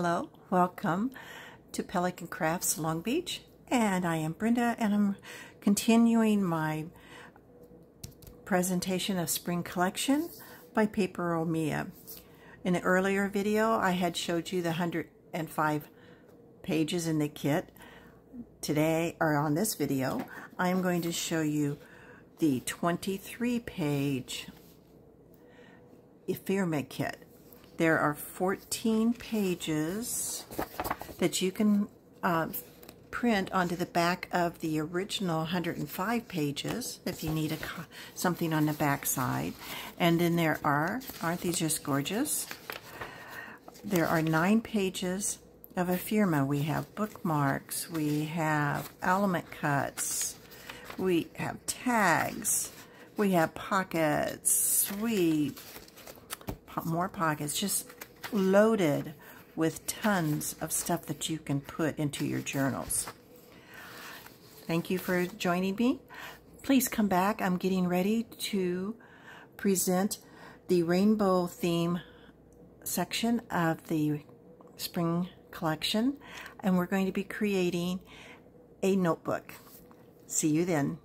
Hello, welcome to Pelican Crafts Long Beach, and I am Brenda, and I'm continuing my presentation of Spring Collection by Paperomia. In an earlier video, I had showed you the 105 pages in the kit. Today, or on this video, I am going to show you the 23 page Ephemera kit. There are 14 pages that you can uh, print onto the back of the original 105 pages if you need a something on the back side. And then there are, aren't these just gorgeous? There are nine pages of ephemera. We have bookmarks, we have element cuts, we have tags, we have pockets, we more pockets, just loaded with tons of stuff that you can put into your journals. Thank you for joining me. Please come back. I'm getting ready to present the rainbow theme section of the spring collection and we're going to be creating a notebook. See you then.